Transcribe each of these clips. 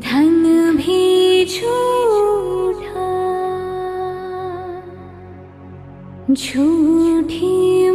धन भी झूठा झूठी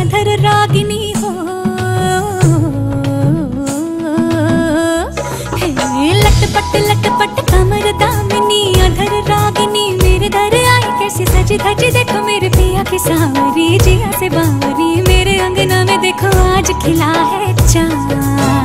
अधर रागिनी हो। लटपट लटपट कमर दामिनी, अधर रागिनी, मेरे घर आई कैसी सज धज देखो मेरे पिया की सावरी, जिया से बावरी मेरे अंगना में देखो आज खिला है चार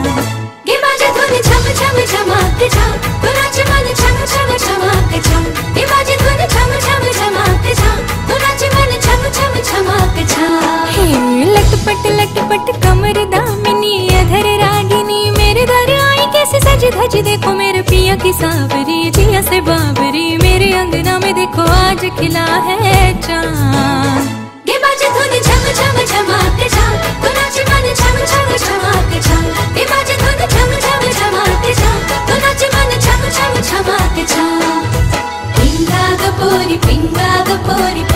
कमर कमर दामिनी, अधर रागिनी, मेरे दर आई कैसे सज धज? देखो मेरे पिया की सावरी, जिया से बाबरी मेरे अंगना में देखो आज खिला है चाँद। गिबाजे पिंगा गपोरी पिंगा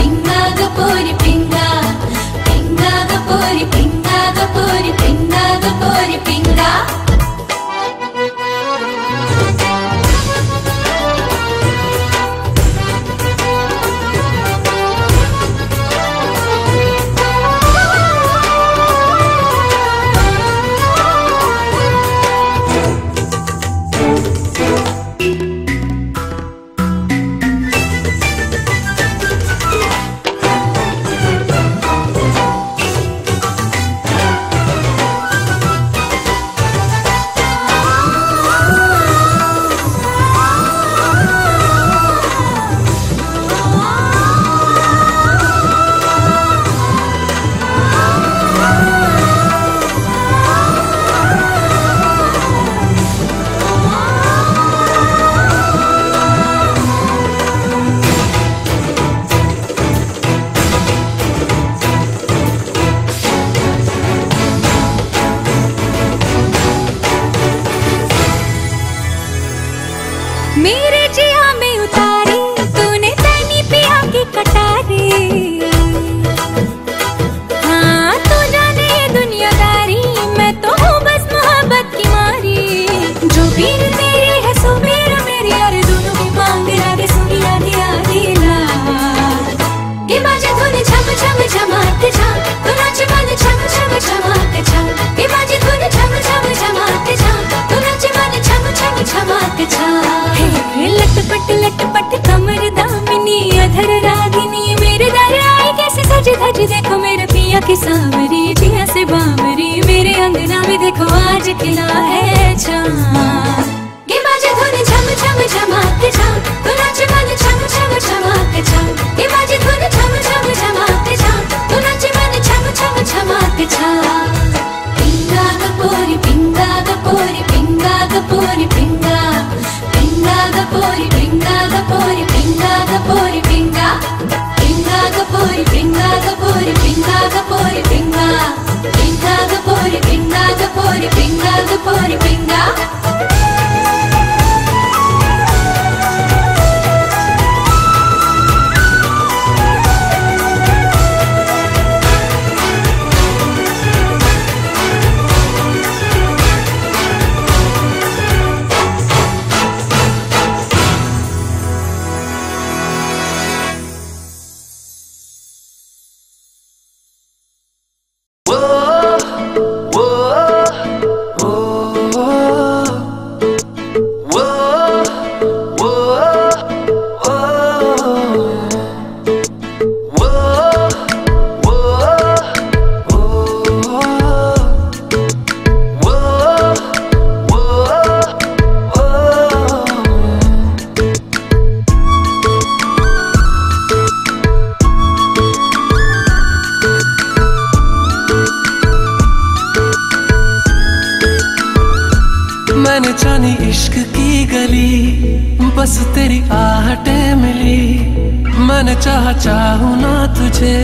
चाहू ना तुझे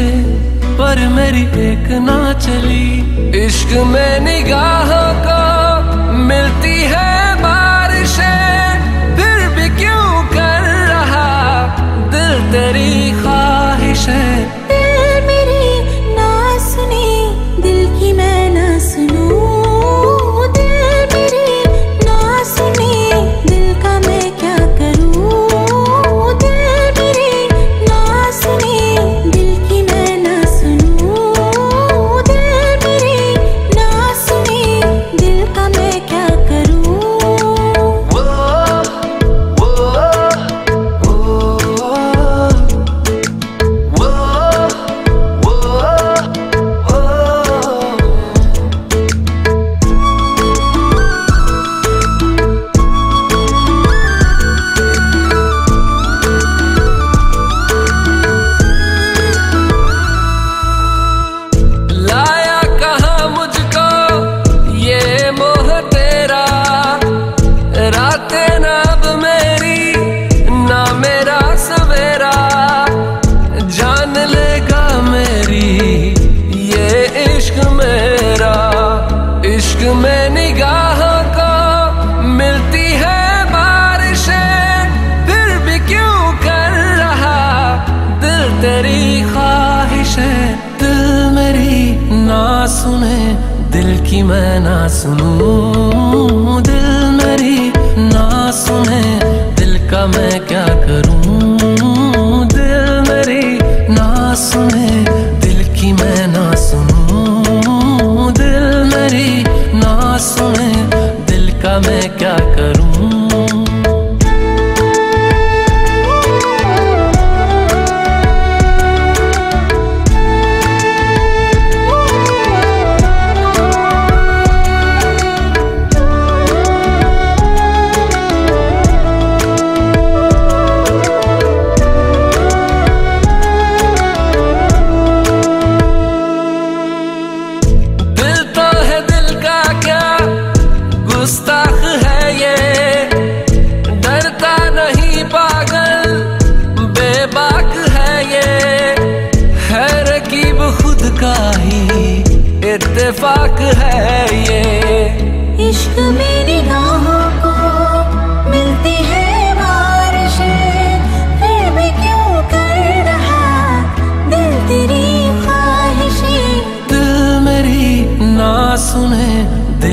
पर मेरी एक ना चली। इश्क में निगाहों को मिलती मैं ना सुनूं।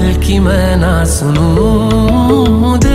दिल की मैं ना सुनूं